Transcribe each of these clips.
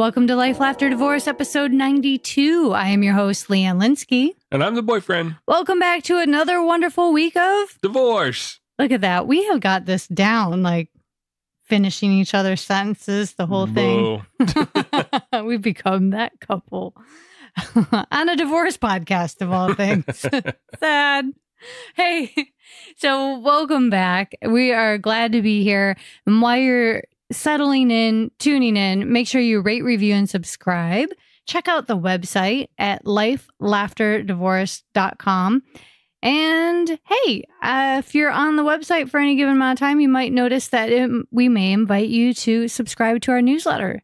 Welcome to Life, Lafter, Divorce, episode 92. I am your host, Leanne Linsky. And I'm the boyfriend. Welcome back to another wonderful week of Divorce. Look at that. We have got this down, like finishing each other's sentences, the whole thing. We've become that couple on a divorce podcast of all things. Sad. Hey, so welcome back. We are glad to be here. And while you're settling in, tuning in, make sure you rate, review, and subscribe. Check out the website at lifelaughterdivorce.com. And hey, uh, if you're on the website for any given amount of time, you might notice that it, we may invite you to subscribe to our newsletter. You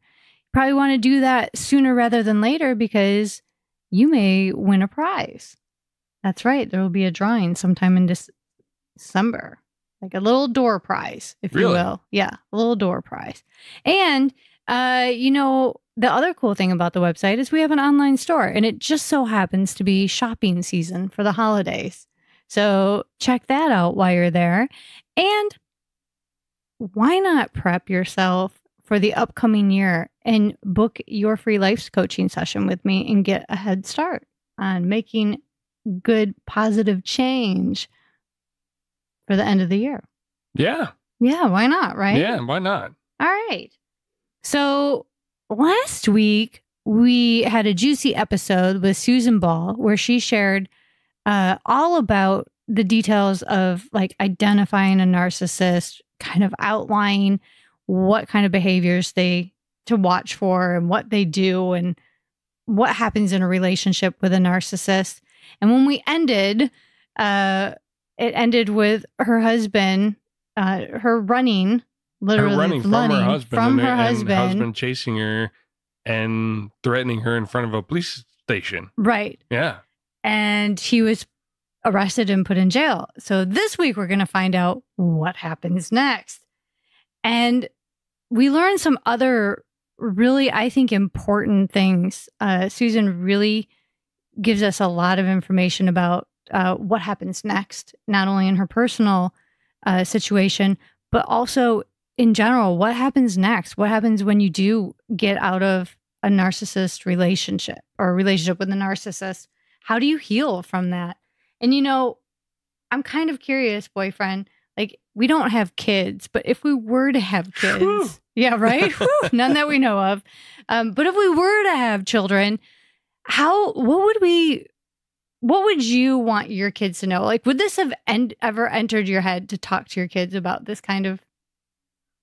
Probably want to do that sooner rather than later because you may win a prize. That's right. There will be a drawing sometime in December, like a little door prize, if you will. Yeah, a little door prize. And, uh, you know, the other cool thing about the website is we have an online store and it just so happens to be shopping season for the holidays. So check that out while you're there. And why not prep yourself for the upcoming year and book your free life coaching session with me and get a head start on making good, positive change for the end of the year? Yeah. Yeah, why not? Right? Yeah. Why not? All right. So last week we had a juicy episode with Susan Ball where she shared uh, all about the details of like identifying a narcissist, kind of outlining what kind of behaviors they to watch for and what they do and what happens in a relationship with a narcissist. And when we ended, uh, it ended with her husband, uh, her running, literally her running from her husband from her and husband. husband chasing her and threatening her in front of a police station. Right. Yeah. And he was arrested and put in jail. So this week we're going to find out what happens next. And we learned some other really, I think, important things. Uh, Susan really gives us a lot of information about uh, what happens next, not only in her personal uh, situation, but also in general, what happens next? What happens when you do get out of a narcissist relationship or a relationship with a narcissist? How do you heal from that? And you know, I'm kind of curious, boyfriend. Like, we don't have kids, but if we were to have kids, Whew. yeah, right? Whew, none that we know of. Um, but if we were to have children, how, what would we, what would you want your kids to know? Like, would this have en- ever entered your head to talk to your kids about this kind of,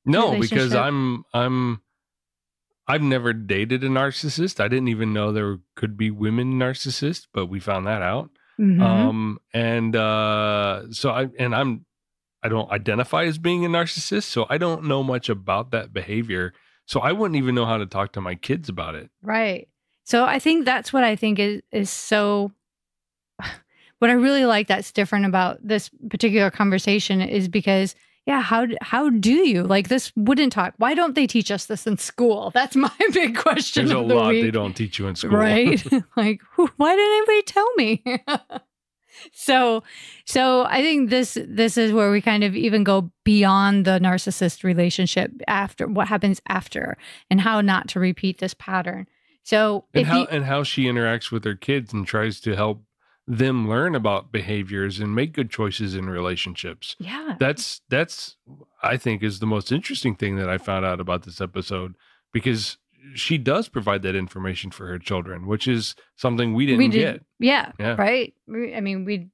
No, because I'm I'm I've never dated a narcissist. I didn't even know there could be women narcissists, but we found that out. Mhm. Um and uh so I and I'm I don't identify as being a narcissist, so I don't know much about that behavior. So I wouldn't even know how to talk to my kids about it. Right. So I think that's what I think is is so what I really like that's different about this particular conversation is because yeah, how how do you like this wouldn't talk? Why don't they teach us this in school? That's my big question. There's a the lot week. they don't teach you in school. Right. like, who- why didn't anybody tell me? so, so I think this this is where we kind of even go beyond the narcissist relationship after what happens after and how not to repeat this pattern. So, and how you, and how she interacts with her kids and tries to help them learn about behaviors and make good choices in relationships. yeah, That's that's I think is the most interesting thing that I found out about this episode because she does provide that information for her children, which is something we didn't we did, get. yeah, Yeah. right. I mean, we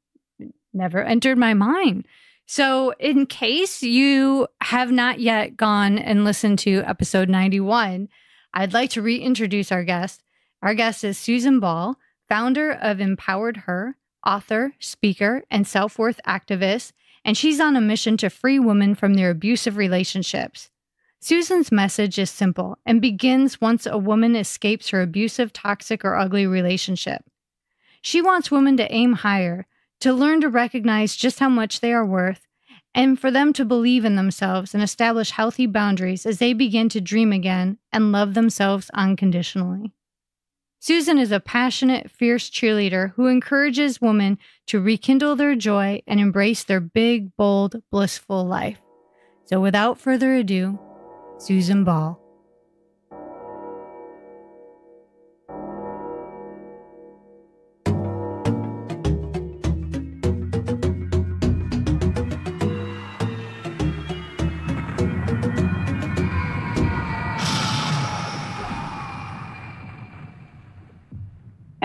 never entered my mind. So, in case you have not yet gone and listened to episode 91, I'd like to reintroduce our guest. Our guest is Susan Ball, founder of Empowered Her, author, speaker, and self worth activist, and she's on a mission to free women from their abusive relationships. Susan's message is simple and begins once a woman escapes her abusive, toxic, or ugly relationship. She wants women to aim higher, to learn to recognize just how much they are worth, and for them to believe in themselves and establish healthy boundaries as they begin to dream again and love themselves unconditionally. Susan is a passionate, fierce cheerleader who encourages women to rekindle their joy and embrace their big, bold, blissful life. So without further ado, Susan Ball.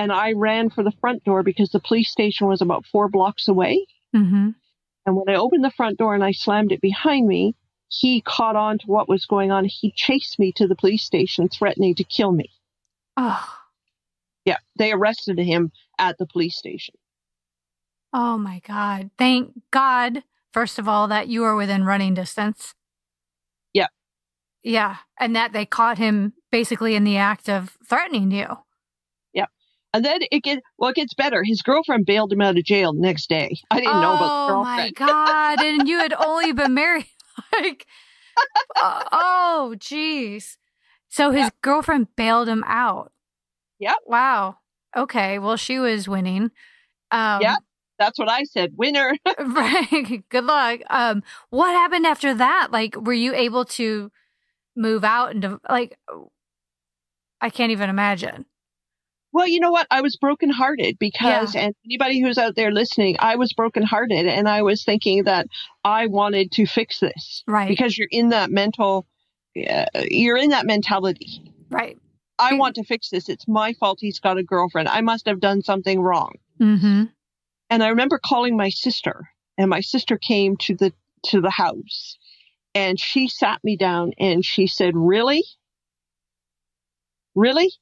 And I ran for the front door because the police station was about four blocks away. Mm-hmm. And when I opened the front door and I slammed it behind me, he caught on to what was going on. He chased me to the police station, threatening to kill me. Oh, Yeah, they arrested him at the police station. oh my God. Thank God, first of all, that you were within running distance. Yeah. Yeah. And that they caught him basically in the act of threatening you. And then it get well, it gets better. His girlfriend bailed him out of jail the next day. I didn't know about the Oh my. God. and you had only been married like, uh, oh, jeez. So his girlfriend bailed him out. Yep. Wow. Okay. Well, she was winning. Um, Yep. That's what I said. Winner. Right. Good luck. Um, what happened after that? Like, were you able to move out and like? I can't even imagine. Well, you know what? I was brokenhearted because, and anybody who's out there listening, I was brokenhearted and I was thinking that I wanted to fix this Right. because you're in that mental, uh, you're in that mentality. right. I want to fix this. It's my fault he's got a girlfriend. I must have done something wrong. Mm-hmm. And I remember calling my sister and my sister came to the, to the house and she sat me down and she said, really? Really?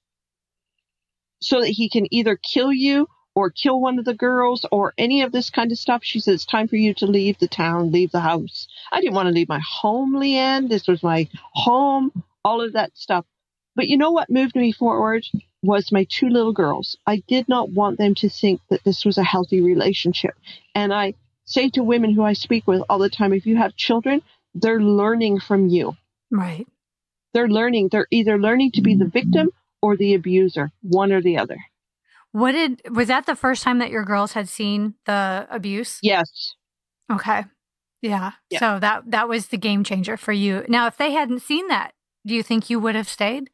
So that he can either kill you or kill one of the girls or any of this kind of stuff. She said, it's time for you to leave the town, leave the house. I didn't want to leave my home, Leanne. This was my home, all of that stuff. But you know what moved me forward was my two little girls. I did not want them to think that this was a healthy relationship. And I say to women who I speak with all the time, if you have children, they're learning from you. Right. They're learning. They're either learning to be the mm-hmm. victim or the abuser, one or the other. What did was that the first time that your girls had seen the abuse? Yes. Okay. Yeah. Yeah. So that that was the game changer for you. Now, if they hadn't seen that, do you think you would have stayed?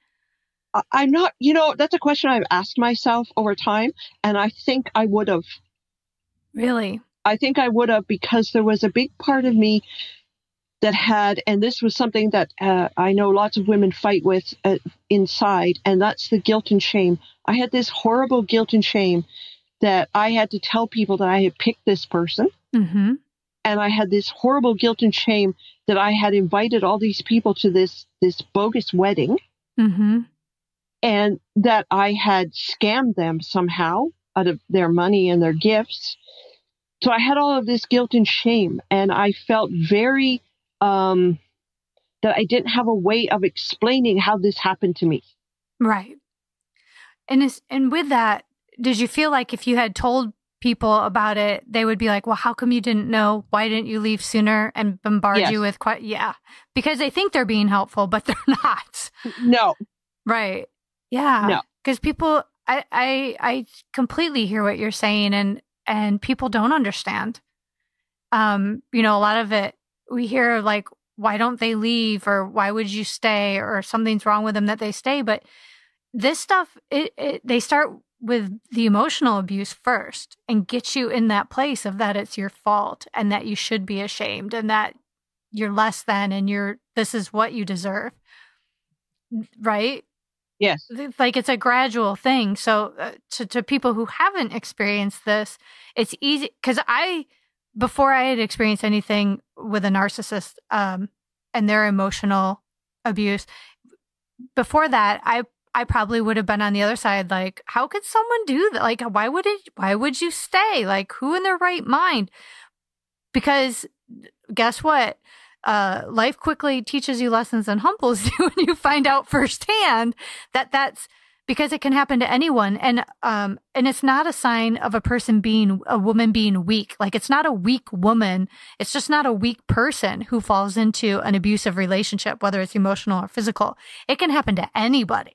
I'm not, you know, that's a question I've asked myself over time. And I think I would have. Really? I think I would have because there was a big part of me that had, and this was something that uh, I know lots of women fight with uh, inside, and that's the guilt and shame. I had this horrible guilt and shame that I had to tell people that I had picked this person, Mm-hmm. and I had this horrible guilt and shame that I had invited all these people to this this bogus wedding, Mm-hmm. and that I had scammed them somehow out of their money and their gifts. So I had all of this guilt and shame, and I felt very um, that I didn't have a way of explaining how this happened to me. Right. And is and with that, did you feel like if you had told people about it, they would be like, "Well, how come you didn't know? Why didn't you leave sooner?" and bombard Yes. you with quite yeah, because they think they're being helpful, but they're not. No, Right. Yeah. No. Because people, I, I, I completely hear what you're saying, and and people don't understand. Um, you know, a lot of it we hear like, why don't they leave, or why would you stay, or something's wrong with them that they stay. But this stuff, it, it they start with the emotional abuse first, and get you in that place of that it's your fault, and that you should be ashamed, and that you're less than, and you're this is what you deserve. Right? Yes, like it's a gradual thing. So uh, to, to people who haven't experienced this it's easy because i before i had experienced anything with a narcissist um, and their emotional abuse before that i i probably would have been on the other side like how could someone do that? Like why would it why would you stay? Like who in their right mind? Because guess what? Uh, life quickly teaches you lessons and humbles you when you find out firsthand that that's because it can happen to anyone and um and it's not a sign of a person being a woman being weak like it's not a weak woman it's just not a weak person who falls into an abusive relationship whether it's emotional or physical it can happen to anybody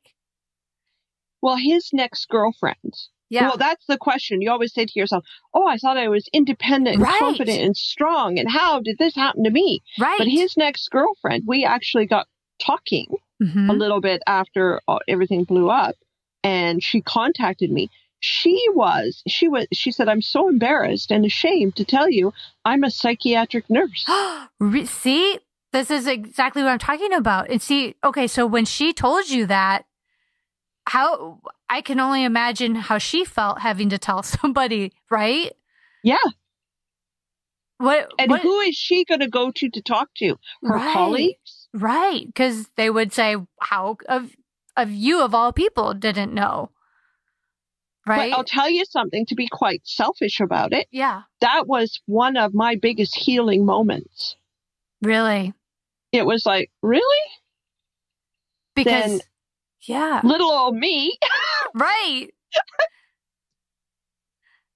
well, his next girlfriend. yeah Well, that's the question. You always say to yourself, "Oh, I thought I was independent and Right. confident and strong, and how did this happen to me?" right But his next girlfriend, we actually got talking. Mhm. a little bit after everything blew up and she contacted me she was she was she said i'm so embarrassed and ashamed to tell you i'm a psychiatric nurse see this is exactly what i'm talking about and see okay so when she told you that how I can only imagine how she felt having to tell somebody, right? Yeah. What And what, who is she going to go to to talk to? Her Right. colleagues? Right? Because they would say, "How of of you of all people didn't know?" Right? But I'll tell you something to be quite selfish about it. yeah, That was one of my biggest healing moments. really, It was like, really? because Then- yeah, Little old me right,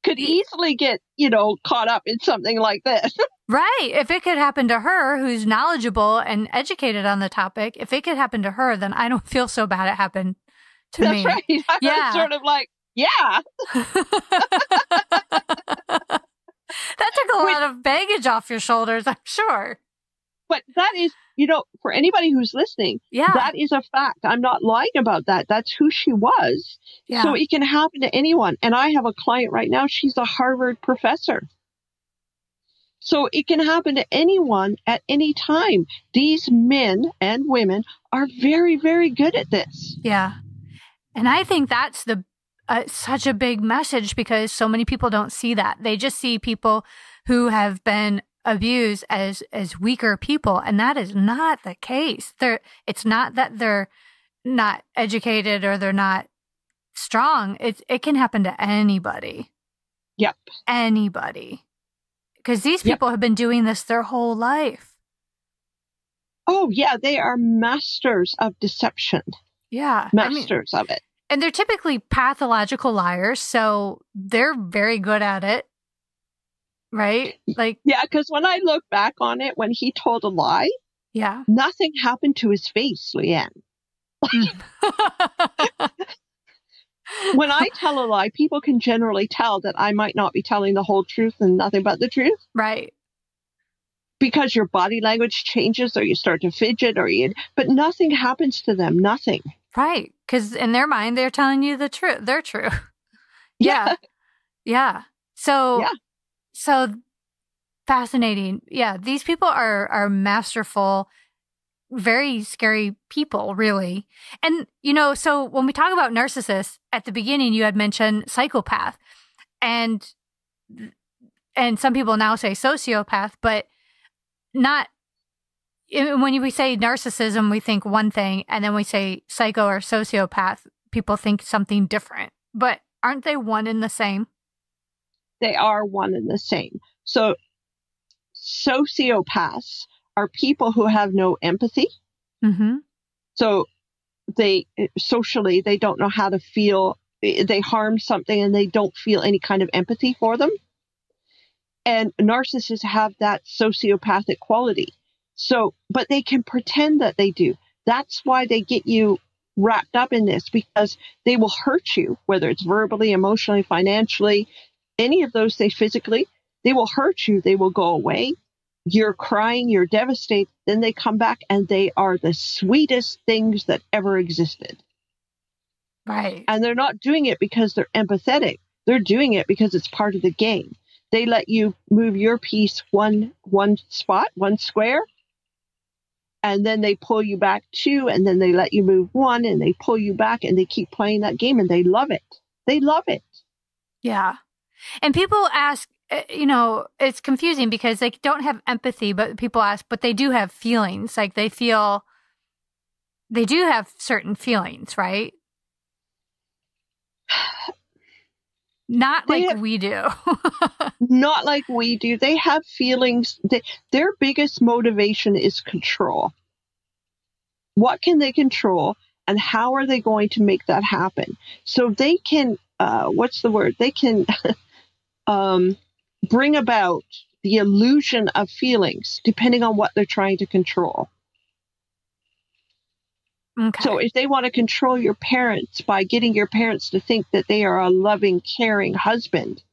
could easily get, you know, caught up in something like this. right. If it could happen to her, who's knowledgeable and educated on the topic, if it could happen to her, then I don't feel so bad it happened to That's me. right. I Yeah. sort of like, yeah. that took a lot of baggage off your shoulders, I'm sure. But that is, you know, for anybody who's listening, Yeah. that is a fact. I'm not lying about that. That's who she was. yeah. So it can happen to anyone. And I have a client right now. She's a Harvard professor. So it can happen to anyone at any time. These men and women are very, very good at this. Yeah. And I think that's the uh, such a big message because so many people don't see that. They just see people who have been abused as as weaker people and that is not the case. They're it's not that they're not educated or they're not strong. It's it can happen to anybody. Yep. Anybody. Cuz these Yep. people have been doing this their whole life. Oh, yeah. They are masters of deception, Yeah. I mean- masters of it. and they're typically pathological liars, so they're very good at it. Right? Like, Yeah. Because when I look back on it, when he told a lie, yeah. nothing happened to his face, Leanne. When I tell a lie, people can generally tell that I might not be telling the whole truth and nothing but the truth. right. because your body language changes or you start to fidget or you but nothing happens to them nothing Right. Because in their mind, they're telling you the truth. They're true. Yeah. Yeah. So, Yeah. So fascinating. Yeah. These people are, are masterful, very scary people, really. And, you know, so when we talk about narcissists at the beginning, you had mentioned psychopath and, and some people now say sociopath, but not eh, when we say narcissism, we think one thing, and then we say psycho or sociopath, people think something different. But aren't they one and the same? They are one and the same. So sociopaths are people who have no empathy. Mm-hmm. so they socially they don't know how to feel they harm something and they don't feel any kind of empathy for them. And narcissists have that sociopathic quality. So but they can pretend that they do. That's why they get you wrapped up in this because they will hurt you whether it's verbally emotionally financially any of those things physically they will hurt you they will go away. You're crying you're devastated then they come back and they are the sweetest things that ever existed. Right. and they're not doing it because they're empathetic. They're doing it because it's part of the game. They let you move your piece one one spot one square and then they pull you back two and then they let you move one and they pull you back and they keep playing that game and they love it. They love it. Yeah. And people ask, uh, you know, it's confusing because they don't have empathy, but people ask, but they do have feelings. Like they feel, they do have certain feelings, right? Not They like have- we do. not like we do they have feelings they, their biggest motivation is control what can they control and how are they going to make that happen so they can uh, what's the word they can um, bring about the illusion of feelings depending on what they're trying to control. Okay. so if they want to control your parents by getting your parents to think that they are a loving caring husband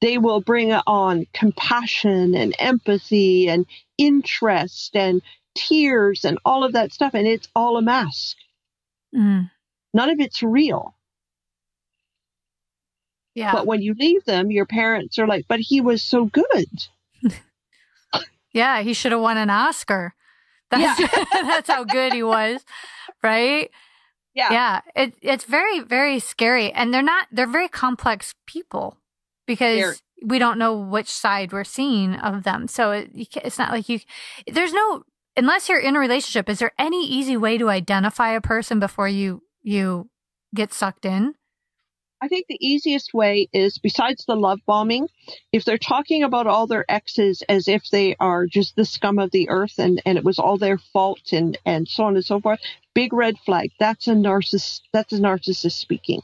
they will bring on compassion and empathy and interest and tears and all of that stuff and it's all a mask. Mm, none of it's real yeah. but when you leave them your parents are like but he was so good Yeah, he should have won an Oscar. That's that's how good he was, right? Yeah. Yeah. It, it's very, very scary. And they're not, they're very complex people because we don't know which side we're seeing of them. So it, it's not like you, there's no, unless you're in a relationship, is there any easy way to identify a person before you, you get sucked in? I think the easiest way is besides the love bombing, if they're talking about all their exes as if they are just the scum of the earth and, and it was all their fault and, and so on and so forth, big red flag. That's a narcissist that's a narcissist speaking.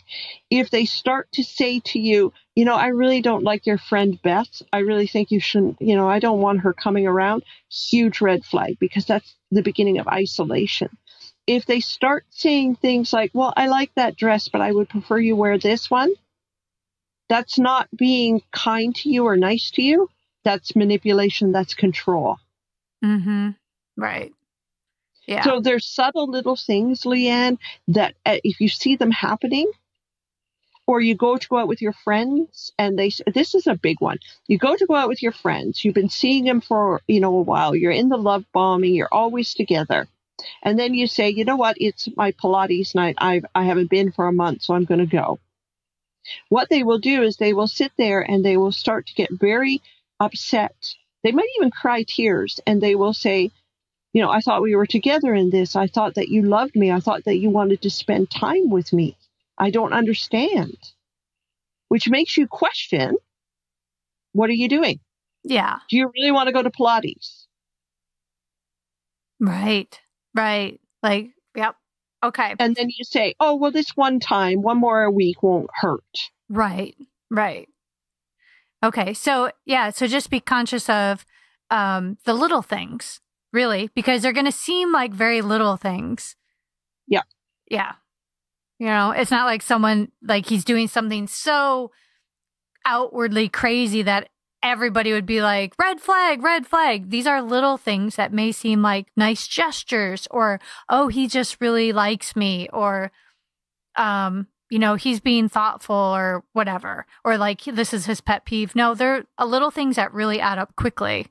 If they start to say to you, you know, I really don't like your friend Beth. I really think you shouldn't, you know, I don't want her coming around. Huge red flag because that's the beginning of isolation if they start saying things like, well, I like that dress, but I would prefer you wear this one, that's not being kind to you or nice to you. That's manipulation. That's control. Mm-hmm. Right. Yeah. So there's subtle little things, Leanne, that uh, if you see them happening, or you go to go out with your friends and they, this is a big one. You go to go out with your friends. You've been seeing them for, you know, a while. You're in the love bombing. You're always together. And then you say, you know what? It's my Pilates night. I've, I haven't been for a month, so I'm going to go. What they will do is they will sit there and they will start to get very upset. They might even cry tears and they will say, you know, I thought we were together in this. I thought that you loved me. I thought that you wanted to spend time with me. I don't understand. Which makes you question what are you doing? yeah. Do you really want to go to Pilates? Right. Right. Like, yep. Okay. And then you say, oh, well, this one time, one more a week won't hurt. Right. Right. Okay. So, yeah. So just be conscious of um, the little things, really, because they're going to seem like very little things. Yeah. Yeah. You know, it's not like someone, like he's doing something so outwardly crazy that everybody would be like, red flag, red flag. These are little things that may seem like nice gestures or, oh, he just really likes me or, um, you know, he's being thoughtful or whatever, or like this is his pet peeve. No, they're a little things that really add up quickly.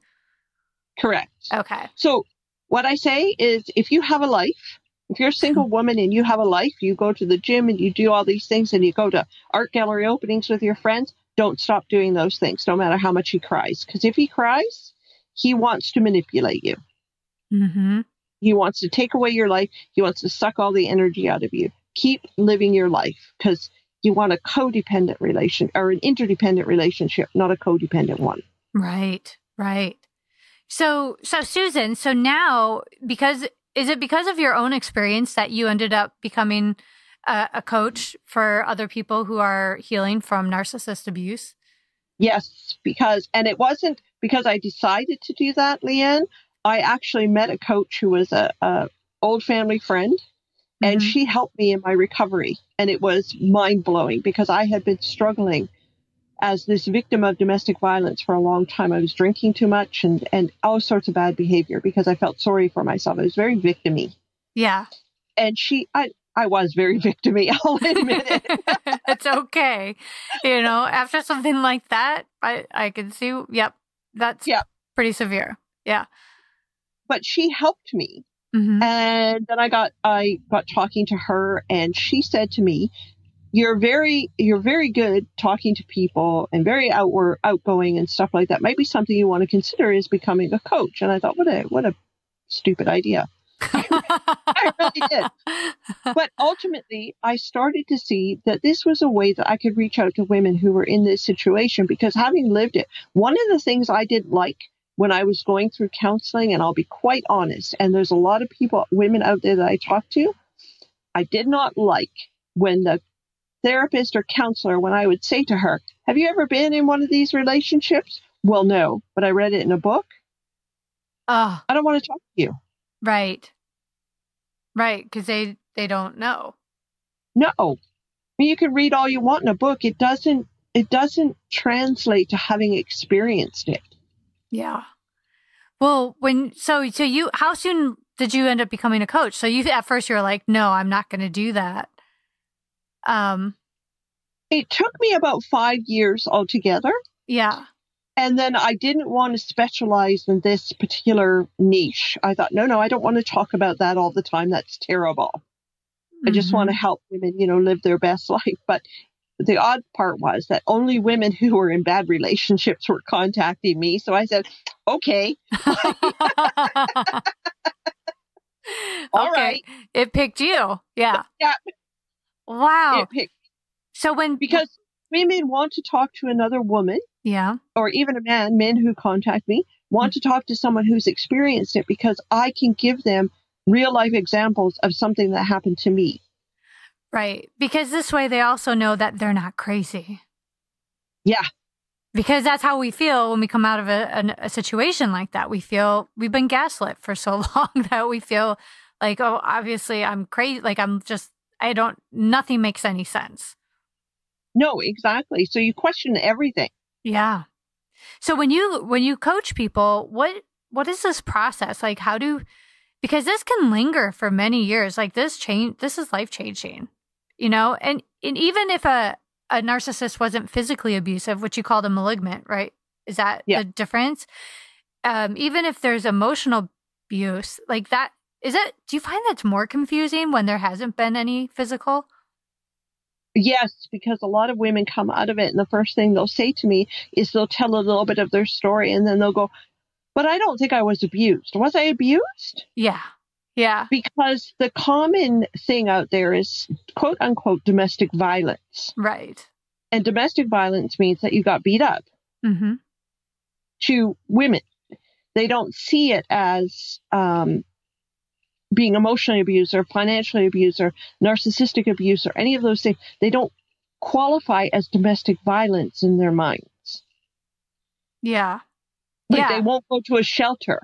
Correct. Okay. So, what I say is if you have a life, if you're a single woman and you have a life, you go to the gym and you do all these things and you go to art gallery openings with your friends, don't stop doing those things, no matter how much he cries. Because if he cries, he wants to manipulate you. Mm-hmm. He wants to take away your life. He wants to suck all the energy out of you. Keep living your life because you want a codependent relation or an interdependent relationship, not a codependent one. Right. Right. So, so Susan, so now because is it because of your own experience that you ended up becoming a, a coach for other people who are healing from narcissist abuse? Yes, because, and it wasn't because I decided to do that, Leanne. I actually met a coach who was a, a old family friend and Mhm. she helped me in my recovery. And it was mind blowing because I had been struggling as this victim of domestic violence for a long time. I was drinking too much and, and all sorts of bad behavior because I felt sorry for myself. I was very victimy. Yeah. And she, I, I was very victimy, I'll admit it. it's okay. You know, after something like that, I I can see. Yep, that's Yep. pretty severe. Yeah. but she helped me. hmm And then I got I got talking to her and she said to me, You're very you're very good talking to people and very outward outgoing and stuff like that. Maybe something you want to consider is becoming a coach. And I thought, what a what a stupid idea. I really did. But ultimately I started to see that this was a way that I could reach out to women who were in this situation because having lived it, one of the things I didn't like when I was going through counseling, and I'll be quite honest, and there's a lot of people, women out there that I talk to, I did not like when the therapist or counselor, when I would say to her, Have you ever been in one of these relationships? Well, no, but I read it in a book. oh, I don't want to talk to you. Right, right, because they they don't know. No. I mean, you can read all you want in a book. It doesn't it doesn't translate to having experienced it. Yeah. Well, when so so you how soon did you end up becoming a coach? So you at first you were like, no, I'm not going to do that. Um. It took me about five years altogether. Yeah. And then I didn't want to specialize in this particular niche. I thought, no, no, I don't want to talk about that all the time. That's terrible. I just want to Mhm. help women, you know, live their best life. But the odd part was that only women who were in bad relationships were contacting me. So I said, okay, all okay. right. It picked you. Yeah. Yeah. Wow. It picked- so when because women want to talk to another woman yeah. or even a man, men who contact me want to talk to someone who's experienced it because I can give them real life examples of something that happened to me. Right. Because this way they also know that they're not crazy. Yeah. Because that's how we feel when we come out of a, an- a situation like that. We feel we've been gaslit for so long that we feel like, oh, obviously I'm crazy. Like I'm just, I don't, nothing makes any sense. No, exactly. So you question everything. Yeah. So when you when you coach people, what what is this process? Like how do because this can linger for many years. Like this change this is life changing. You know, and, and even if a a narcissist wasn't physically abusive, which you called a malignant, right? Is that Yeah. the difference? Um, even if there's emotional abuse, like that is it do you find that's more confusing when there hasn't been any physical? Yes, because a lot of women come out of it, and the first thing they'll say to me is they'll tell a little bit of their story, and then they'll go, But I don't think I was abused. Was I abused? Yeah. Yeah. Because the common thing out there is quote unquote domestic violence. Right. And domestic violence means that you got beat up Mm-hmm. to women. They don't see it as um, being emotionally abused or financially abused or narcissistic abuse or any of those things. They don't qualify as domestic violence in their minds. Yeah. Like yeah. they won't go to a shelter.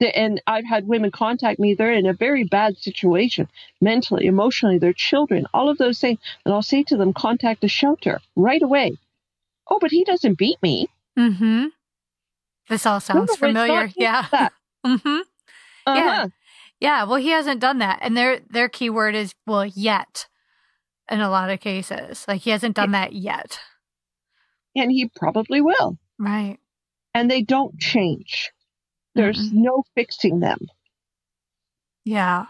And I've had women contact me. They're in a very bad situation, mentally, emotionally, their children, all of those things. And I'll say to them, contact a shelter right away. Oh, but he doesn't beat me. Mm-hmm. This all sounds familiar. Yeah. Mm-hmm. Uh-huh. Yeah. Yeah, well, he hasn't done that, and their their key word is well yet. In a lot of cases, like he hasn't done that yet. And he probably will. Right. And they don't change. There's Mm-mm. no fixing them. Yeah.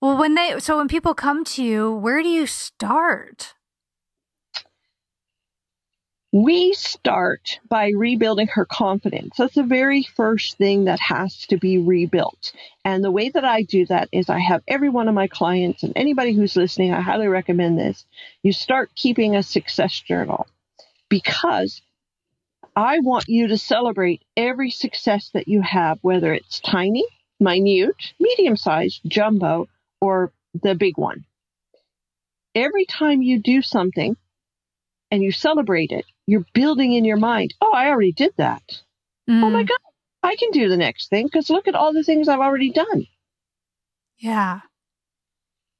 Well, when they so when people come to you, where do you start? We start by rebuilding her confidence. That's the very first thing that has to be rebuilt. And the way that I do that is I have every one of my clients and anybody who's listening, I highly recommend this. You start keeping a success journal because I want you to celebrate every success that you have, whether it's tiny, minute, medium sized, jumbo, or the big one. Every time you do something, and you celebrate it, you're building in your mind, oh, I already did that. Oh my Mm, God, I can do the next thing because look at all the things I've already done. Yeah.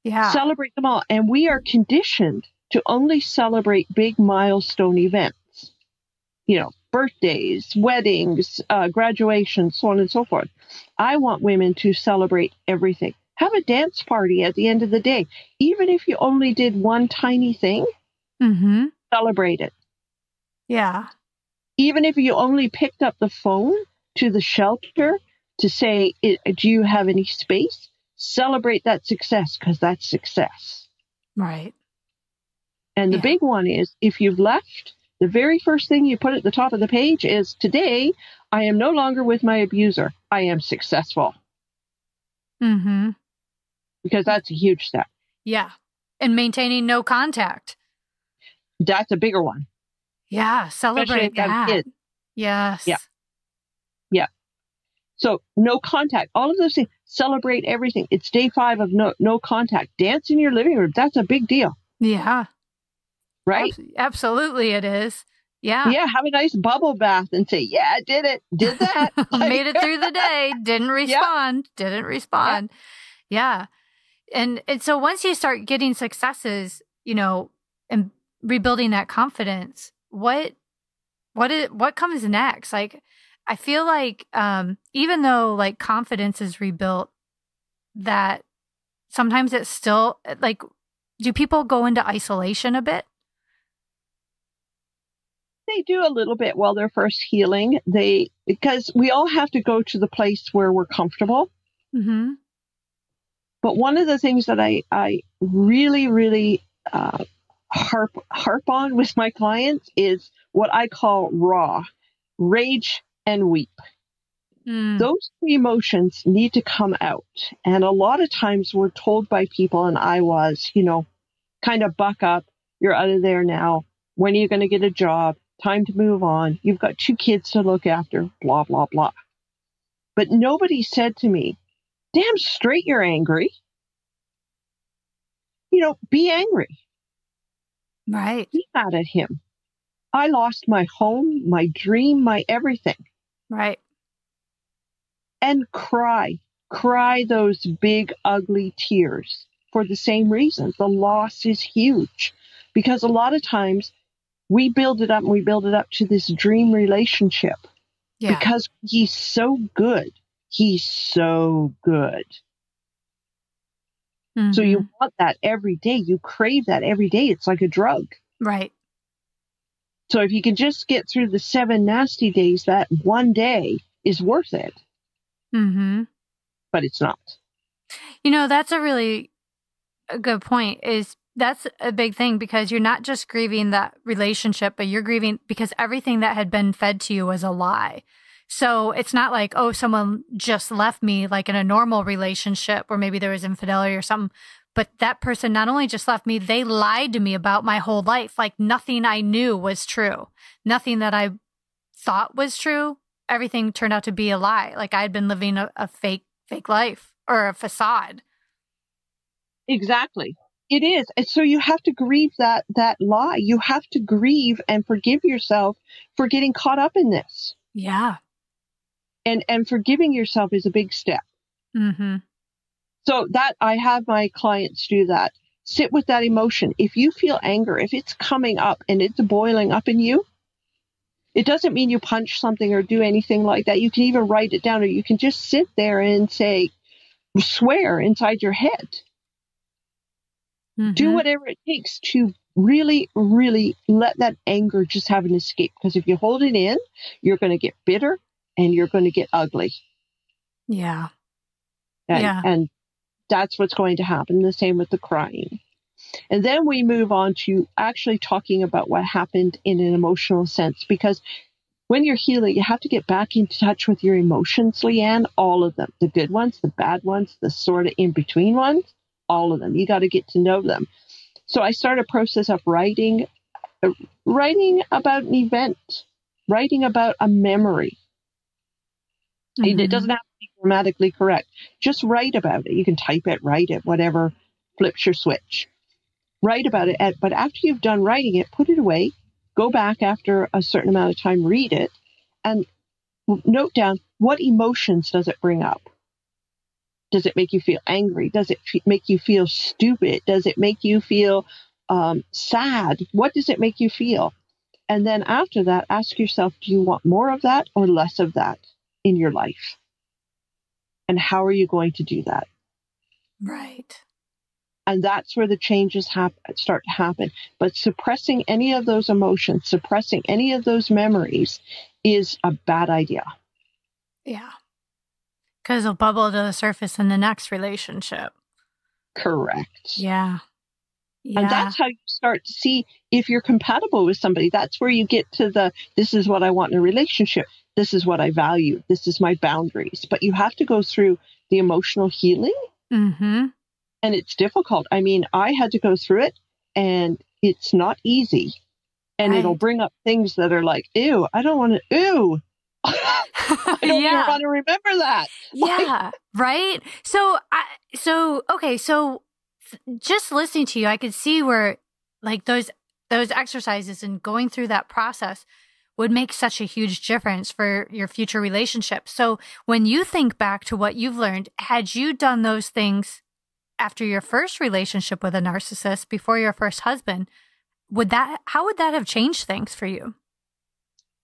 Yeah. Celebrate them all. And we are conditioned to only celebrate big milestone events, you know, birthdays, weddings, uh, graduations, so on and so forth. I want women to celebrate everything. Have a dance party at the end of the day. Even if you only did one tiny thing, mm-hmm. celebrate it. Yeah. even if you only picked up the phone to the shelter to say, Do you have any space? Celebrate that success because that's success. Right. And the Yeah. big one is if you've left, the very first thing you put at the top of the page is, Today, I am no longer with my abuser. I am successful Mm-hmm. because that's a huge step. Yeah. And maintaining no contact. That's a bigger one. Yeah. Celebrate that. Yes. Yeah. Yeah. So no contact, all of those things. Celebrate everything. It's day five of no no contact. Dance in your living room. That's a big deal, Yeah. right? Abs- absolutely, it is. Yeah. yeah, have a nice bubble bath and say, "Yeah, I did it, did that, Made it through the day. Didn't respond. Didn't respond. Yeah. And and so once you start getting successes, you know, and rebuilding that confidence, what what is what comes next? Like I feel like um even though like confidence is rebuilt, that sometimes it's still like do people go into isolation a bit? They do a little bit while they're first healing. They because we all have to go to the place where we're comfortable. Mm-hmm. But one of the things that I, I really, really uh, harp harp on with my clients is what I call raw rage and weep. Mm. Those three emotions need to come out. And a lot of times we're told by people, and I was, you know, kind of buck up. You're out of there now. When are you going to get a job? Time to move on. You've got two kids to look after, blah, blah, blah. But nobody said to me, damn straight you're angry. You know, be angry. Right. Be mad at him. I lost my home, my dream, my everything. Right. And cry. Cry those big, ugly tears for the same reason. The loss is huge because a lot of times we build it up and we build it up to this dream relationship Yeah. because he's so good. He's so good. So Mhm. you want that every day. You crave that every day. It's like a drug. right. So if you can just get through the seven nasty days, that one day is worth it, Mm-hmm. but it's not. You know, that's a really good point. Is that's a big thing because you're not just grieving that relationship, but you're grieving because everything that had been fed to you was a lie. So it's not like, oh, someone just left me like in a normal relationship or maybe there was infidelity or something. But that person not only just left me, they lied to me about my whole life. Like nothing I knew was true. Nothing that I thought was true. Everything turned out to be a lie. Like I'd been living a, a fake, fake life or a facade. Exactly. It is. And so you have to grieve that that lie. You have to grieve and forgive yourself for getting caught up in this. Yeah. And and forgiving yourself is a big step. Mm-hmm. So that I have my clients do that. Sit with that emotion. If you feel anger, if it's coming up and it's boiling up in you, it doesn't mean you punch something or do anything like that. You can even write it down or you can just sit there and say, swear inside your head. Do Mhm. whatever it takes to really, really let that anger just have an escape. Because if you hold it in, you're going to get bitter and you're going to get ugly. Yeah. And, Yeah. and that's what's going to happen. The same with the crying. And then we move on to actually talking about what happened in an emotional sense because when you're healing, you have to get back in touch with your emotions, Leanne, all of them the good ones, the bad ones, the sort of in between ones, all of them. You got to get to know them. So I started a process of writing, uh, writing about an event, writing about a memory. And It doesn't have to be grammatically correct. Just write about it. You can type it, write it, whatever flips your switch. Write about it. and- But after you've done writing it, put it away. Go back after a certain amount of time, read it, and note down what emotions does it bring up. Does it make you feel angry? Does it f- make you feel stupid? Does it make you feel um, sad? What does it make you feel? And then after that, ask yourself do you want more of that or less of that in your life? And how are you going to do that? Right. And that's where the changes hap- start to happen. But suppressing any of those emotions, suppressing any of those memories is a bad idea. Yeah. Because it'll bubble to the surface in the next relationship. Correct. Yeah. Yeah. And that's how you start to see if you're compatible with somebody. That's where you get to the this is what I want in a relationship. This is what I value. This is my boundaries. But you have to go through the emotional healing mm-hmm. and it's difficult. I mean, I had to go through it and it's not easy. And it'll bring up things that are like, ew, I don't want to, ew. I don't yeah. want to remember that. yeah. Right. So, I, so, okay. So just listening to you, I could see where like those, those exercises and going through that process would make such a huge difference for your future relationship. So when you think back to what you've learned, had you done those things after your first relationship with a narcissist before your first husband, would that, how would that have changed things for you?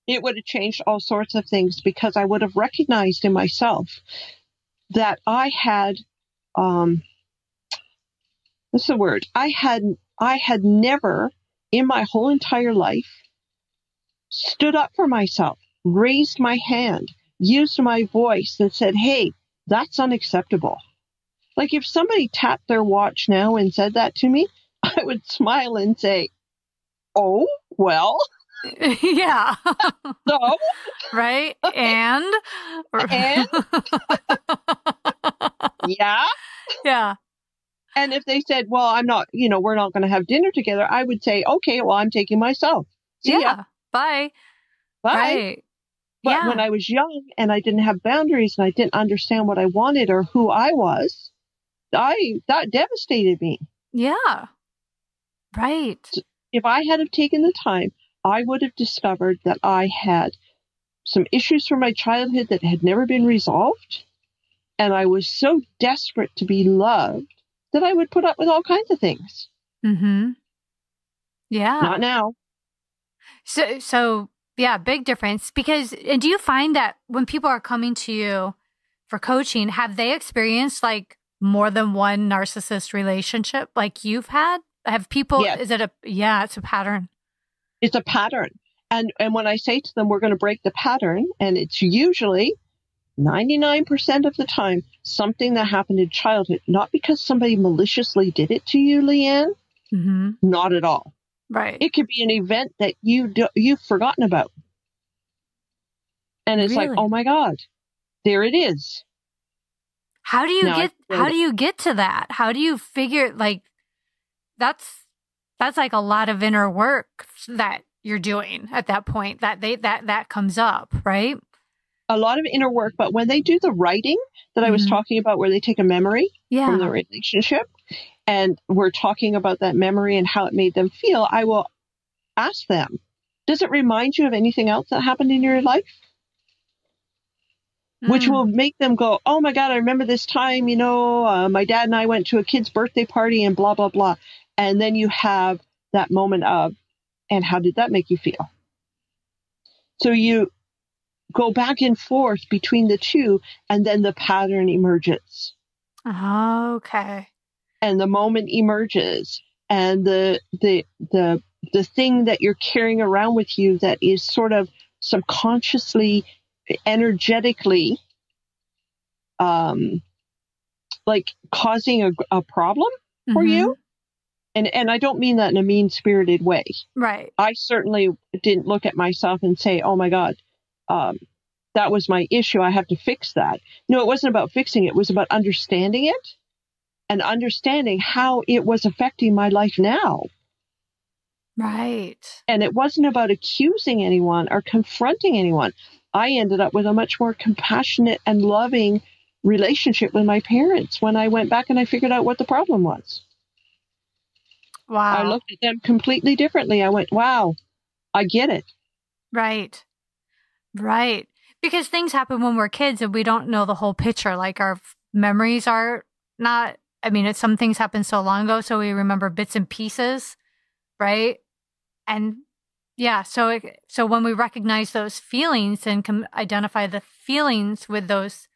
It would have changed all sorts of things because I would have recognized in myself that I had, um, what's the word? I had, I had never in my whole entire life stood up for myself, raised my hand, used my voice and said, Hey, that's unacceptable. Like if somebody tapped their watch now and said that to me, I would smile and say, "Oh, well, yeah. so right? And And? yeah." yeah. And if they said, "Well, I'm not, you know, we're not going to have dinner together," I would say, "Okay, well, I'm taking myself. See yeah. ya. Bye. Bye." Right. But yeah. when I was young and I didn't have boundaries and I didn't understand what I wanted or who I was, I that devastated me. yeah. Right. If I had have taken the time, I would have discovered that I had some issues from my childhood that had never been resolved. And I was so desperate to be loved that I would put up with all kinds of things. Mm-hmm. Yeah. Not now. So, so yeah, big difference. Because, and do you find that when people are coming to you for coaching, have they experienced like more than one narcissist relationship like you've had? Have people, Yes. is it a, yeah, it's a pattern. It's a pattern. And and when I say to them we're going to break the pattern, and it's usually 99% of the time something that happened in childhood, not because somebody maliciously did it to you, Leanne, Mm-hmm. not at all. Right. It could be an event that you do, you've forgotten about. And it's like, "Oh my god. There it is." How do you No, I get, how do you get to that? How do you figure, like, that's, that's like a lot of inner work that you're doing at that point that they, that, that comes up, right? A lot of inner work, but when they do the writing that I was Mhm. talking about where they take a memory Yeah. from the relationship and we're talking about that memory and how it made them feel, I will ask them, does it remind you of anything else that happened in your life? Which Mm. will make them go, oh my God, I remember this time, you know, uh, my dad and I went to a kid's birthday party and blah, blah, blah. And then you have that moment of, and how did that make you feel? So you go back and forth between the two, and then the pattern emerges. Okay. and the moment emerges and the the the the thing that you're carrying around with you that is sort of subconsciously energetically um like causing a, a problem for Mhm. you and and I don't mean that in a mean spirited way Right. I certainly didn't look at myself and say oh my god um that was my issue I have to fix that no it wasn't about fixing it it was about understanding it and understanding how it was affecting my life now. Right. And it wasn't about accusing anyone or confronting anyone. I ended up with a much more compassionate and loving relationship with my parents when I went back and I figured out what the problem was. Wow. I looked at them completely differently. I went, wow, I get it. Right. Right. Because things happen when we're kids and we don't know the whole picture. Like our memories are not, I mean, it's, some things happened so long ago, so we remember bits and pieces. Right. And yeah, so, it, so when we recognize those feelings and can identify the feelings with those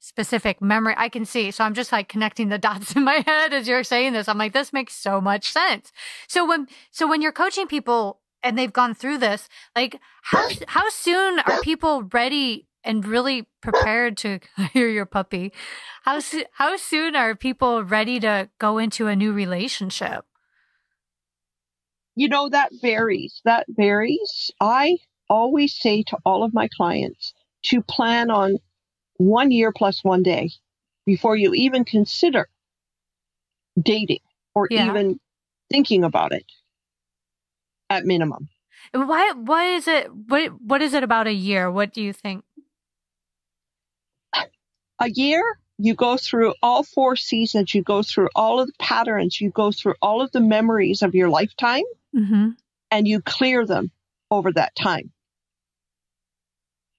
specific memory, I can see. So I'm just like connecting the dots in my head as you're saying this. I'm like, this makes so much sense. So when, so when you're coaching people and they've gone through this, like how how soon are people ready and really prepared to hear your puppy? How so- how soon are people ready to go into a new relationship? You know, that varies. That varies. I always say to all of my clients to plan on one year plus one day before you even consider dating or Yeah. even thinking about it at minimum. Why what is it what what is it about a year? What do you think? A year, you go through all four seasons, you go through all of the patterns, you go through all of the memories of your lifetime, Mm-hmm. and you clear them over that time.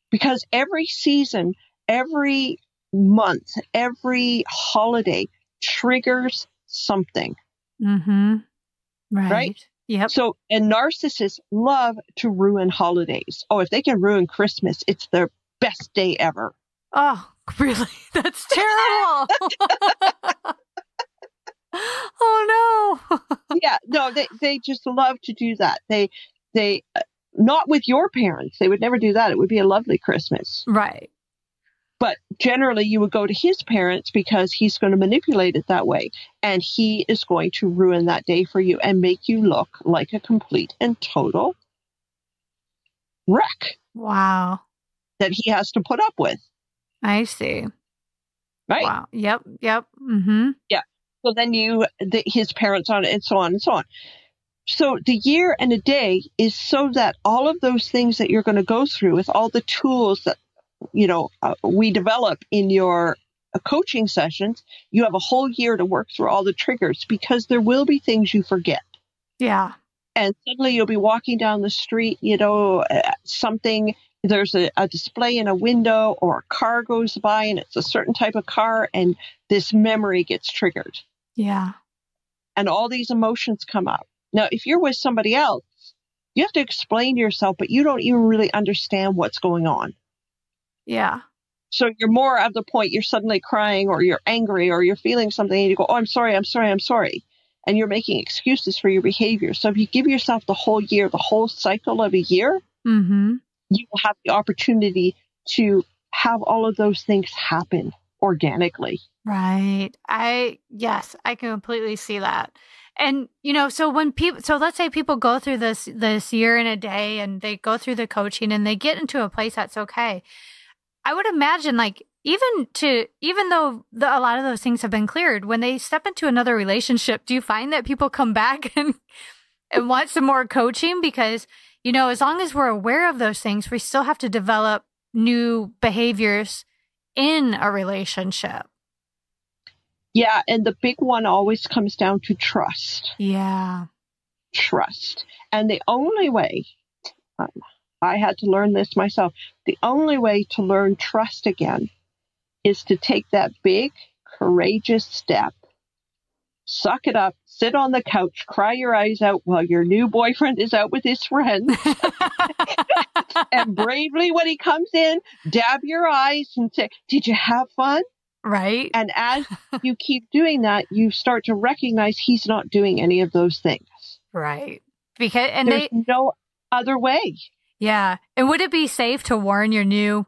Because every season, every month, every holiday triggers something. Mm-hmm. Right. Right? Yep. So, and narcissists love to ruin holidays. Oh, if they can ruin Christmas, it's their best day ever. Oh, really? That's terrible. oh no. yeah, no, they they just love to do that. They they uh, not with your parents. They would never do that. It would be a lovely Christmas. right. But generally, you would go to his parents because he's going to manipulate it that way. And he is going to ruin that day for you and make you look like a complete and total wreck Wow. that he has to put up with. I see. Right. Wow. Yep. Yep. Mm-hmm. So then you, the, his parents on it, and so on and so on. So the year and a day is so that all of those things that you're going to go through with all the tools that, you know, uh, we develop in your uh, coaching sessions, you have a whole year to work through all the triggers because there will be things you forget. Yeah. And suddenly you'll be walking down the street, you know, uh, something, there's a, a display in a window or a car goes by and it's a certain type of car and this memory gets triggered Yeah. and all these emotions come up. Now, if you're with somebody else, you have to explain to yourself, but you don't even really understand what's going on. Yeah. So you're more at the point you're suddenly crying or you're angry or you're feeling something and you go, Oh, I'm sorry, I'm sorry, I'm sorry. And you're making excuses for your behavior. So if you give yourself the whole year, the whole cycle of a year, Mm-hmm. you will have the opportunity to have all of those things happen organically. Right. I yes, I can completely see that. And you know, so when people so let's say people go through this this year in a day and they go through the coaching and they get into a place that's okay. I would imagine like even to even though the, a lot of those things have been cleared, when they step into another relationship, do you find that people come back and and want some more coaching because you know, as long as we're aware of those things, we still have to develop new behaviors in a relationship. Yeah. And the big one always comes down to trust. Yeah. trust. And the only way, um, I had to learn this myself, the only way to learn trust again is to take that big, courageous step, suck it up, sit on the couch, cry your eyes out while your new boyfriend is out with his friends, and bravely, when he comes in, dab your eyes and say, Did you have fun? right. And as you keep doing that, you start to recognize he's not doing any of those things. Right. Because and There's they no other way. Yeah. And would it be safe to warn your new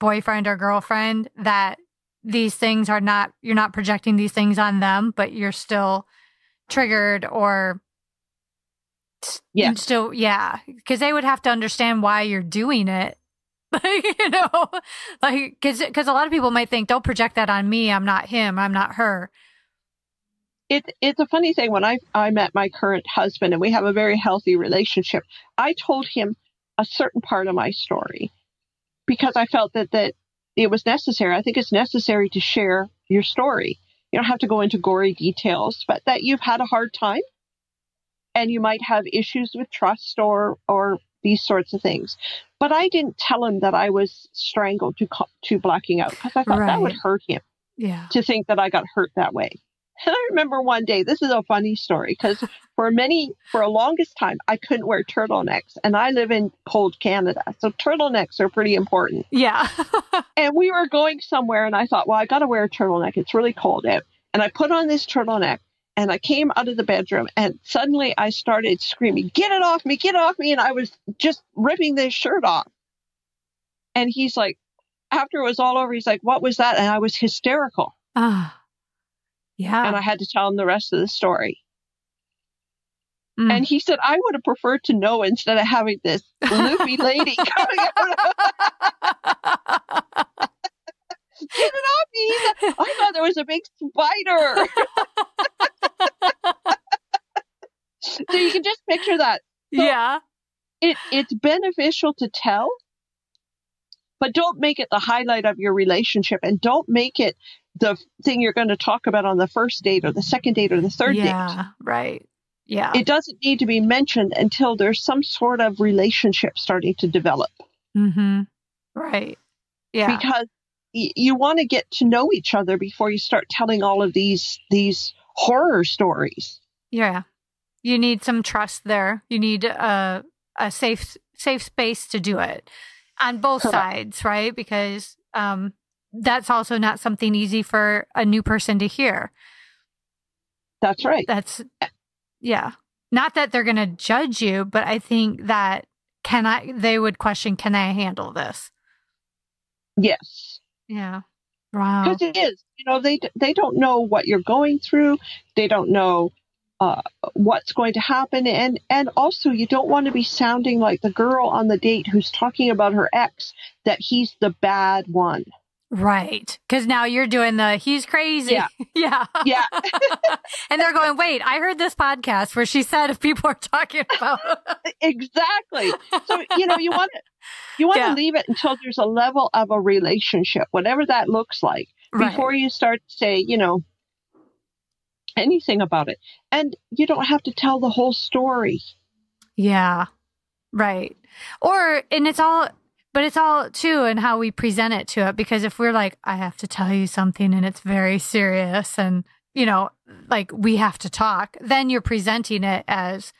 boyfriend or girlfriend that these things are not you're not projecting these things on them, but you're still triggered or Yeah. still yeah, because they would have to understand why you're doing it. Like, you know, like because because a lot of people might think don't project that on me. I'm not him. I'm not her. it, it's a funny thing when I I met my current husband and we have a very healthy relationship. I told him a certain part of my story because I felt that that it was necessary. I think it's necessary to share your story. You don't have to go into gory details, but that you've had a hard time and you might have issues with trust or or these sorts of things. But I didn't tell him that I was strangled to to blacking out because I thought that would hurt him Yeah. to think that I got hurt that way. And I remember one day, this is a funny story because for many, for a longest time, I couldn't wear turtlenecks and I live in cold Canada. So turtlenecks are pretty important. Yeah. And we were going somewhere and I thought, well, I got to wear a turtleneck. It's really cold out. And I put on this turtleneck and I came out of the bedroom and suddenly I started screaming, get it off me, get it off me. And I was just ripping this shirt off. And he's like, after it was all over, he's like, what was that? And I was hysterical. Ah. Yeah. and I had to tell him the rest of the story. Mm. And he said, I would have preferred to know instead of having this loopy lady coming out. Get it off me. Said, I thought there was a big spider. so you can just picture that. yeah. It, it's beneficial to tell, but don't make it the highlight of your relationship and don't make it the thing you're going to talk about on the first date or the second date or the third date. yeah. Right. Yeah. it doesn't need to be mentioned until there's some sort of relationship starting to develop mm-hmm. Right. Yeah. because y- you want to get to know each other before you start telling all of these these horror stories Yeah. You need some trust there. You need a a safe safe space to do it on both Correct. sides, right? Because um that's also not something easy for a new person to hear. that's right That's yeah. Not that they're going to judge you, but I think that can I they would question can I handle this? yes Yeah. Wow. because it is you know they they don't know what you're going through they don't know uh, what's going to happen and and also you don't want to be sounding like the girl on the date who's talking about her ex that he's the bad one Right. Because now you're doing the he's crazy. Yeah. yeah. yeah and they're going, wait, I heard this podcast where she said if people are talking about. exactly so you know you want to you want Yeah. to leave it until there's a level of a relationship whatever that looks like Right. before you start to say you know anything about it and you don't have to tell the whole story Yeah. Right. Or, and it's all, but it's all too and how we present it to it. Because if we're like, I have to tell you something and it's very serious and, you know, like we have to talk, then you're presenting it as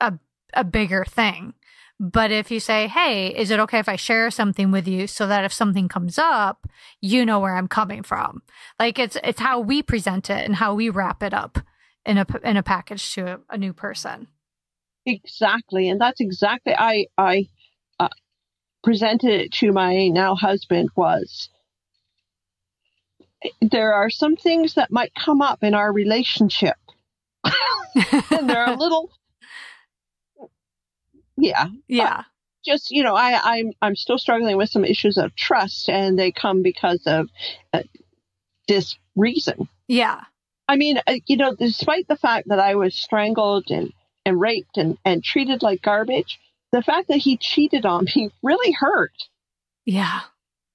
a, a bigger thing. But if you say, Hey, is it okay if I share something with you so that if something comes up, you know where I'm coming from? Like it's, it's how we present it and how we wrap it up in a, in a package to a, a new person. Exactly, and that's exactly I I presented it to my now husband was there are some things that might come up in our relationship, and they're a little yeah Yeah. just you know I I'm I'm still struggling with some issues of trust, and they come because of uh, this reason. Yeah. I mean, uh, you know, despite the fact that I was strangled and, and raped and, and treated like garbage, the fact that he cheated on me really hurt. Yeah.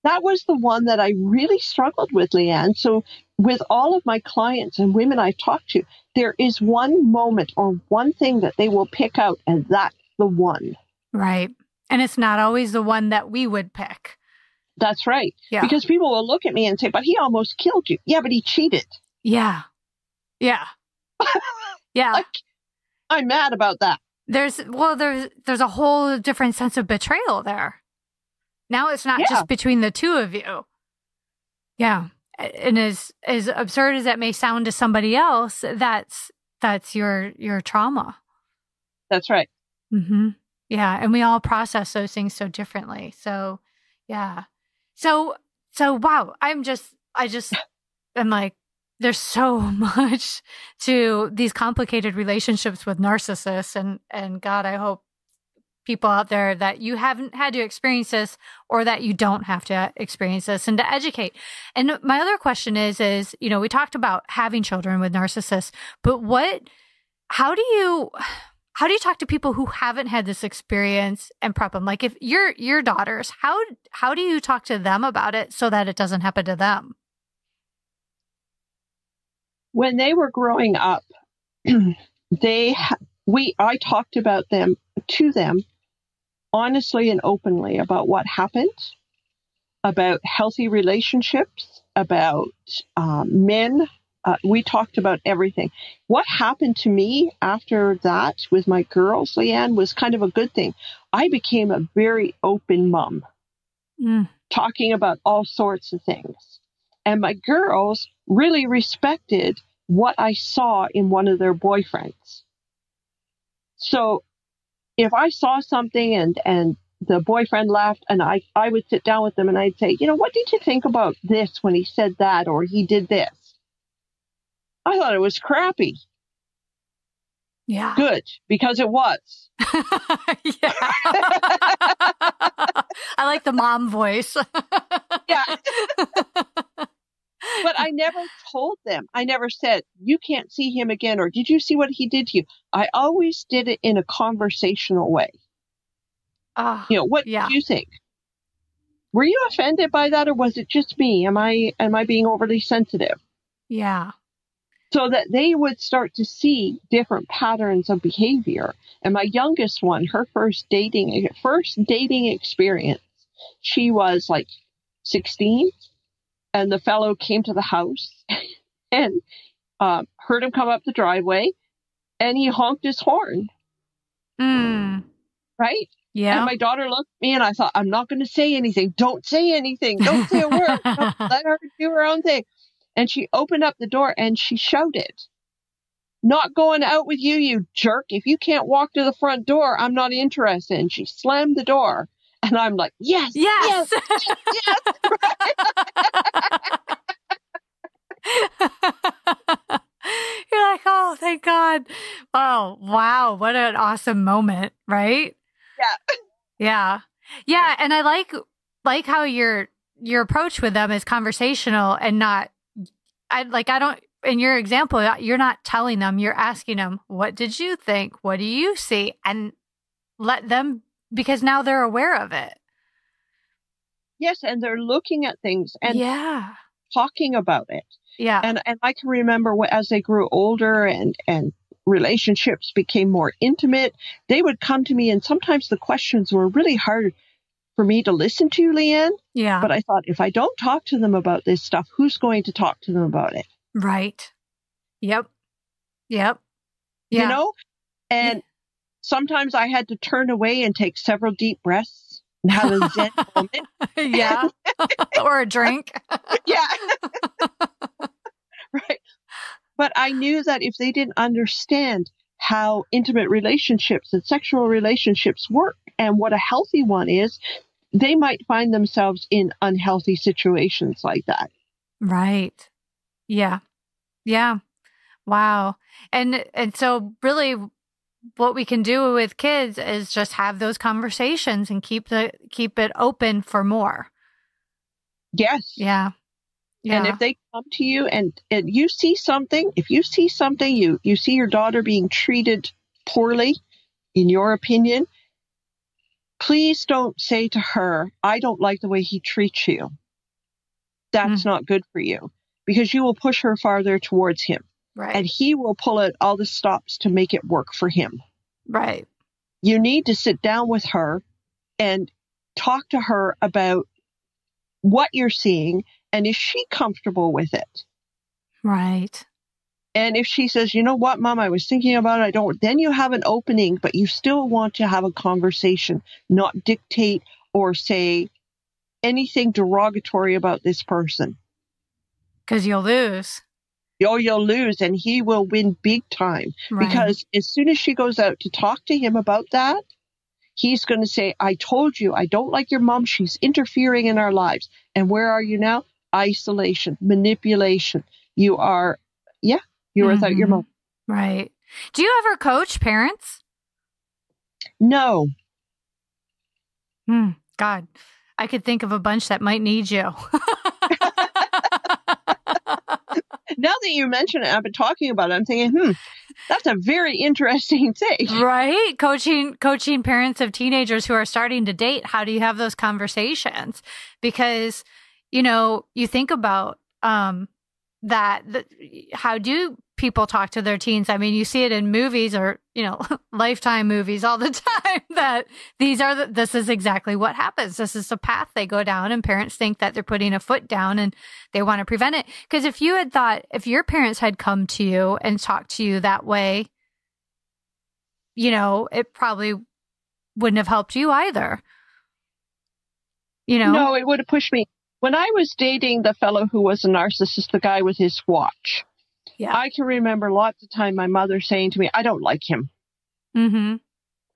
That was the one that I really struggled with, Leanne. So, with all of my clients and women I've talked to, there is one moment or one thing that they will pick out, and that's the one. Right. And it's not always the one that we would pick. That's right. Yeah. Because people will look at me and say, but he almost killed you. Yeah, but he cheated. yeah. Yeah. Yeah. Like, I'm mad about that. There's well there's there's a whole different sense of betrayal there. Now it's not Yeah. just between the two of you. Yeah. And as as absurd as that may sound to somebody else, that's that's your your trauma. That's right. Mm-hmm. Yeah, and we all process those things so differently. So, yeah. So, so wow, I'm just, I just, I'm like, there's so much to these complicated relationships with narcissists, and and God, I hope people out there that you haven't had to experience this or that you don't have to experience this and to educate. And my other question is is, you know, we talked about having children with narcissists, but what how do you how do you talk to people who haven't had this experience and prep them? Like if your your daughters, how how do you talk to them about it so that it doesn't happen to them? When they were growing up, they we I talked about them to them honestly and openly about what happened, about healthy relationships, about um, men. Uh, we talked about everything. What happened to me after that with my girls, Leanne, was kind of a good thing. I became a very open mom Mm, talking about all sorts of things. And my girls really respected what I saw in one of their boyfriends. So if I saw something and, and the boyfriend left and I, I would sit down with them and I'd say, you know, what did you think about this when he said that or he did this? I thought it was crappy. yeah. Good, because it was. yeah. I like the mom voice. Yeah. But I never told them. I never said, you can't see him again, or did you see what he did to you? I always did it in a conversational way. Ah, You know, what Yeah. do you think? Were you offended by that, or was it just me? Am I am I being overly sensitive? yeah. So that they would start to see different patterns of behavior. And my youngest one, her first dating first dating experience, she was like 16, and the fellow came to the house and um, heard him come up the driveway, and he honked his horn. Mm, Right? yeah. And my daughter looked at me, and I thought, I'm not going to say anything. Don't say anything. Don't say a word. Don't let her do her own thing. And she opened up the door and she shouted, Not going out with you, you jerk. If you can't walk to the front door, I'm not interested. And she slammed the door. And I'm like, yes, Yes. yes, yes. You're like, oh, thank God. Oh, wow. What an awesome moment, right? Yeah. Yeah. Yeah. And I like like how your your approach with them is conversational and not I like I don't in your example, uh, you're not telling them, you're asking them, what did you think? What do you see? And let them because now they're aware of it. yes. And they're looking at things and yeah. talking about it. Yeah. and and I can remember as they grew older and and relationships became more intimate, they would come to me, and sometimes the questions were really hard for me to listen to, Leanne. yeah. But I thought if I don't talk to them about this stuff, who's going to talk to them about it? right. Yep. Yep. Yeah. You know, and sometimes I had to turn away and take several deep breaths and have a zen moment. yeah. or a drink. Yeah. right. But I knew that if they didn't understand how intimate relationships and sexual relationships work and what a healthy one is, they might find themselves in unhealthy situations like that. Right. Yeah. Yeah. Wow. And and so really what we can do with kids is just have those conversations and keep the keep it open for more. Yes. Yeah. Yeah. And if they come to you and, and you see something, if you see something, you, you see your daughter being treated poorly, in your opinion, please don't say to her, I don't like the way he treats you. That's Mm. not good for you because you will push her farther towards him right. and he will pull out all the stops to make it work for him. right. You need to sit down with her and talk to her about what you're seeing and is she comfortable with it? Right. And if she says, you know what, mom, I was thinking about it, I don't, then you have an opening, but you still want to have a conversation, not dictate or say anything derogatory about this person. Cuz you'll lose. Oh, you'll lose and he will win big time Right. because as soon as she goes out to talk to him about that, he's going to say, I told you, I don't like your mom. She's interfering in our lives. And where are you now? Isolation, manipulation. You are, yeah, you're without your Mhm. mom. Right. Do you ever coach parents? No, Hmm. God, I could think of a bunch that might need you. now that you mention it, I've been talking about it. I'm thinking, hmm, that's a very interesting thing. right? Coaching coaching parents of teenagers who are starting to date. How do you have those conversations? Because you know, you think about um that the, how do people talk to their teens? I mean, you see it in movies or, you know, lifetime movies all the time that these are the, this is exactly what happens. This is the path they go down and parents think that they're putting a foot down and they want to prevent it. Cause if you had thought, if your parents had come to you and talked to you that way, you know, it probably wouldn't have helped you either. You know? No, it would have pushed me. When I was dating the fellow who was a narcissist, the guy with his watch, Yeah. I can remember lots of time my mother saying to me, I don't like him. mm-hmm.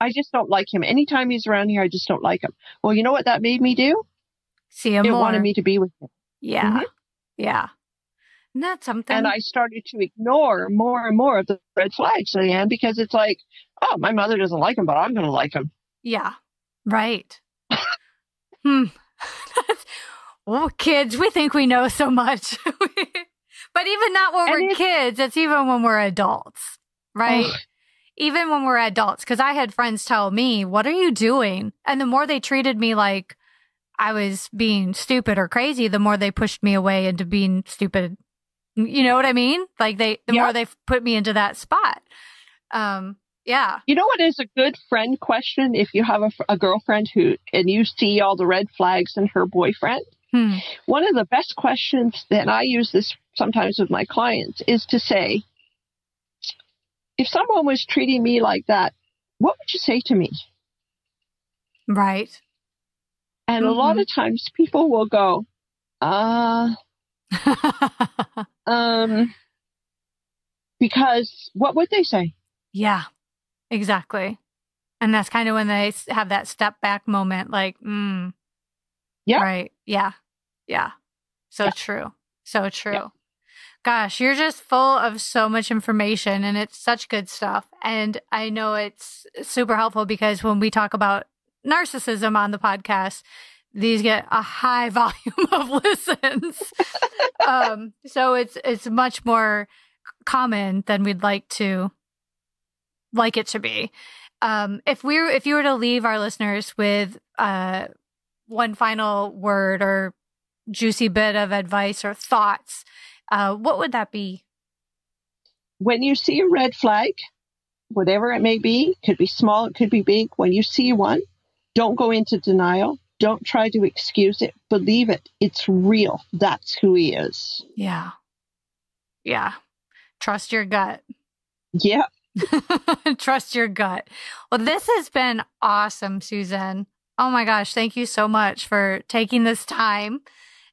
I just don't like him. Anytime he's around here, I just don't like him. Well, you know what that made me do? See him It more. wanted me to be with him. yeah. Mhm. Yeah. Isn't something? And I started to ignore more and more of the red flags, Leanne, because it's like, oh, my mother doesn't like him, but I'm going to like him. Yeah. Right. hmm. Well, kids, we think we know so much. but even not when And we're it's- kids, it's even when we're adults, right? Ugh. Even when we're adults. Because I had friends tell me, What are you doing? And the more they treated me like I was being stupid or crazy, the more they pushed me away into being stupid. You know what I mean? Like they, the more they put me into that spot. Um, yeah. You know what is a good friend question if you have a, a girlfriend who, and you see all the red flags in her boyfriend? Hmm. One of the best questions that I use this sometimes with my clients is to say, if someone was treating me like that, what would you say to me? Right. And a lot Mhm. of times people will go, uh, um, because what would they say? yeah, exactly. And that's kind of when they have that step back moment, like, mm, Yeah. right, yeah, yeah, so Yeah. true, so true. Gosh, you're just full of so much information, and it's such good stuff. And I know it's super helpful because when we talk about narcissism on the podcast, these get a high volume of listens. um, so it's it's much more common than we'd like to like it to be. Um, if we if you were to leave our listeners with uh, one final word or juicy bit of advice or thoughts, uh, what would that be? When you see a red flag, whatever it may be, could be small, it could be big. When you see one, don't go into denial. Don't try to excuse it. Believe it. It's real. That's who he is. Yeah, yeah. Trust your gut. Yeah. Trust your gut. Well, this has been awesome, Susan. Oh my gosh, thank you so much for taking this time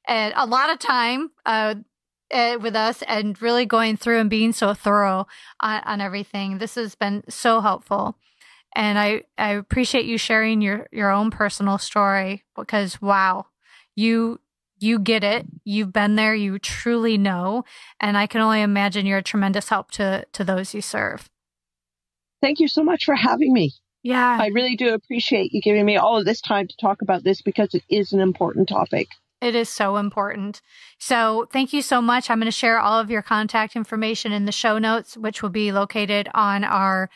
and a lot of time uh, uh, with us and really going through and being so thorough on, on everything. This has been so helpful. And I, I appreciate you sharing your, your own personal story because wow, you you get it. You've been there, you truly know. And I can only imagine you're a tremendous help to to those you serve. Thank you so much for having me. Yeah. I really do appreciate you giving me all of this time to talk about this because it is an important topic. It is so important. So, thank you so much. I'm going to share all of your contact information in the show notes, which will be located on our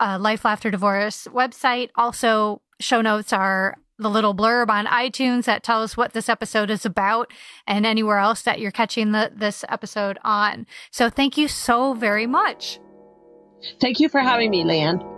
uh, Life Lafter Divorce website. Also, show notes are the little blurb on iTunes that tell us what this episode is about and anywhere else that you're catching the, this episode on. So, thank you so very much. Thank you for having me, Leanne.